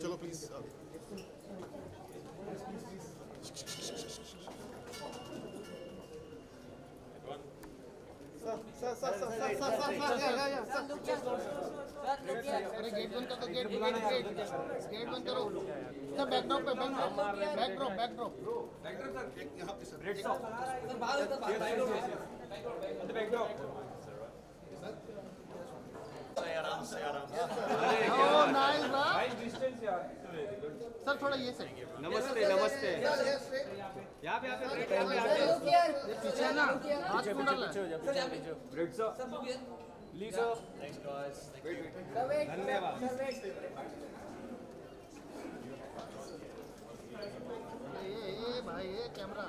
चलो प्लीज़ अरे गेट बंद कर दो गेट गेट गेट गेट बंद करो सर बैकड्रॉप पे बैकड्रॉप बैकड्रॉप बैकड्रॉप यहाँ पे सर आराम सर थोड़ा ये सही नमस्ते नमस्ते। यहाँ पे यहाँ पे ये पीछे ना? हाथ है? Great sir please sir thanks guys धन्यवाद. ये ये भाई ये कैमरा